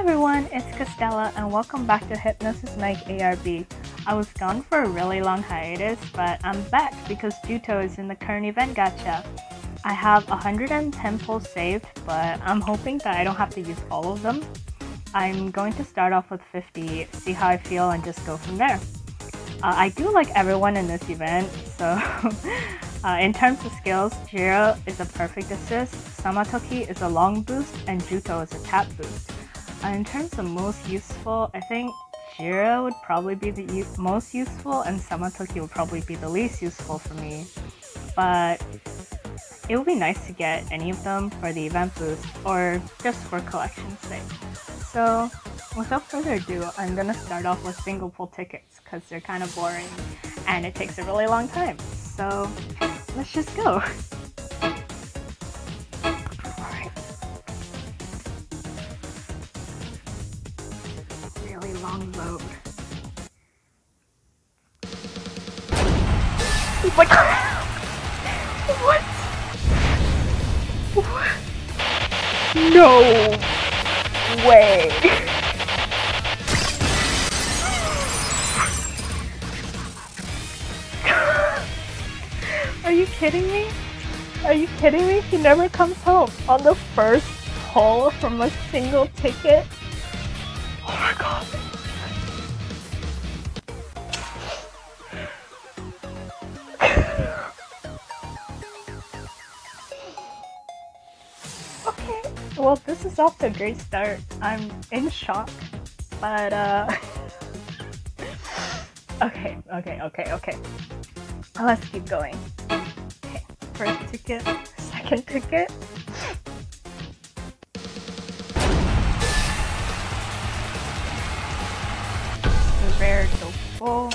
everyone, it's Castella and welcome back to Hypnosis Mic ARB. I was gone for a really long hiatus, but I'm back because Juto is in the current event gacha. I have 110 pulls saved, but I'm hoping that I don't have to use all of them. I'm going to start off with 50, see how I feel, and just go from there. Uh, I do like everyone in this event, so uh, in terms of skills, Jiro is a perfect assist, Samatoki is a long boost, and Juto is a tap boost. Uh, in terms of most useful, I think Jiro would probably be the most useful, and Samatoki would probably be the least useful for me. But it would be nice to get any of them for the event boost, or just for collection's sake. So without further ado, I'm gonna start off with single pull tickets because they're kind of boring and it takes a really long time. So let's just go. Really long load. Oh my god! What? What? No! way. Are you kidding me? Are you kidding me? He never comes home on the first pull from a single ticket. Well, this is off to a great start. I'm in shock, but uh... okay, okay, okay, okay. Let's keep going. Okay, first ticket, second ticket. Rare to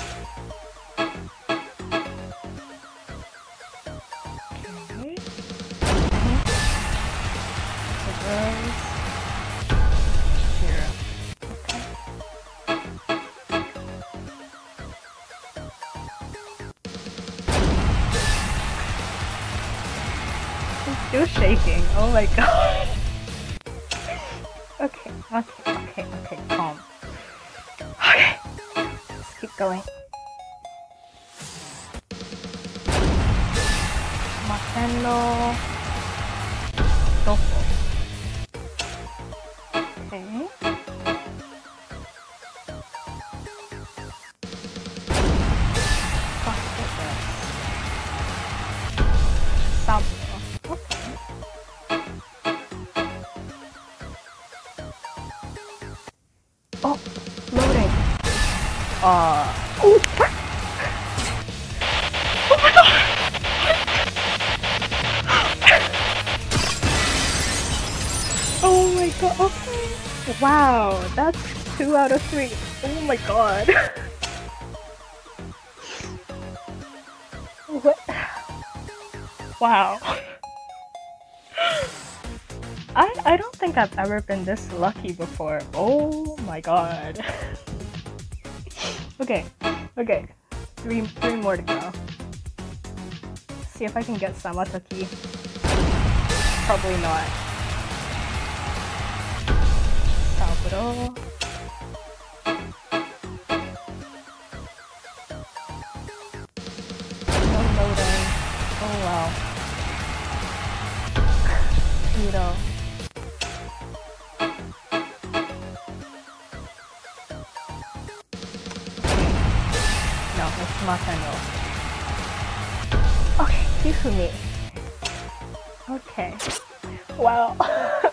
shaking. Oh my god. okay, okay, okay, okay, calm. Okay, let's keep going. Marcello. Dofo. Oh, loading. Uh. Oh. Oh my god. oh my god. Okay. Wow, that's two out of three. Oh my god. what? Wow. I, I don't think I've ever been this lucky before. Oh my god. okay, okay. Three, three more to go. See if I can get Samatoki. Probably not. Salvador. Okay, Hifumi. Okay. Well, I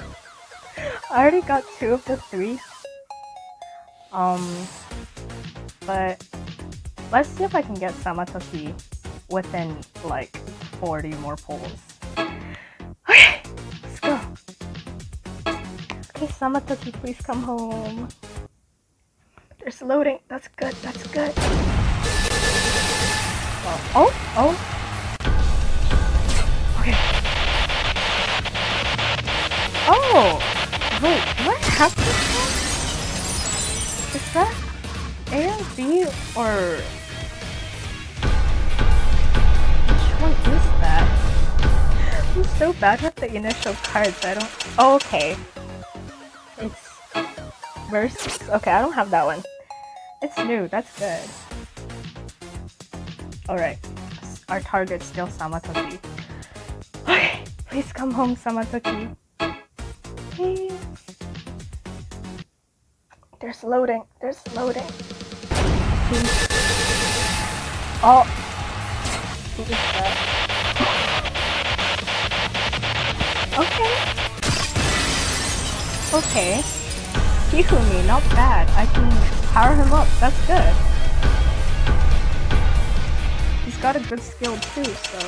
already got two of the three. Um, but let's see if I can get Samatoki within like 40 more pulls. Okay, let's go. Okay, Samatoki, please come home. There's loading. That's good. That's good. Oh, oh. Okay. Oh, wait, what happened? Is that A and B or which one is that? I'm so bad with the initial cards. I don't. Oh, okay. It's versus. Okay, I don't have that one. It's new. That's good. All right. Our target's still Samatoki. Okay, please come home, Samatoki. There's loading. There's loading. Oh. Okay. Okay. Hifumi, not bad. I can power him up. That's good. Got a good skill too, so...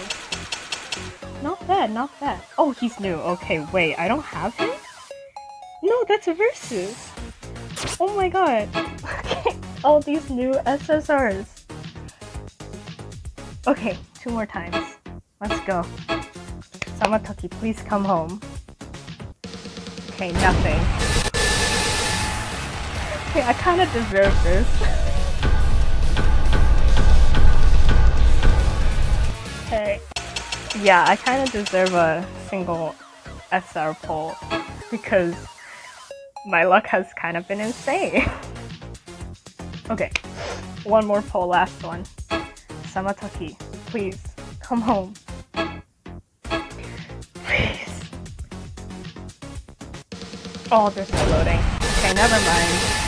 Not bad, not bad. Oh, he's new. Okay, wait, I don't have him? No, that's a versus. Oh my god. Okay, all these new SSRs. Okay, two more times. Let's go. Samatoki, please come home. Okay, nothing. Okay, I kind of deserve this. okay. Yeah, I kind of deserve a single SR pull because my luck has kind of been insane. okay, one more pull, last one. Samatoki, please, come home. Please. Oh, there's no loading. Okay, never mind.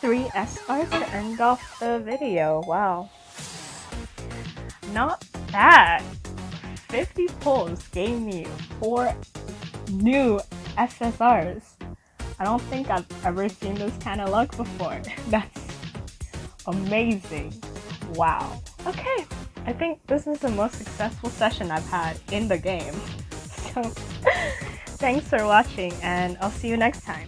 Three SRs to end off the video. Wow. Not bad. 50 pulls gave me four new SSRs. I don't think I've ever seen this kind of luck before. That's amazing. Wow. Okay, I think this is the most successful session I've had in the game. So, thanks for watching and I'll see you next time.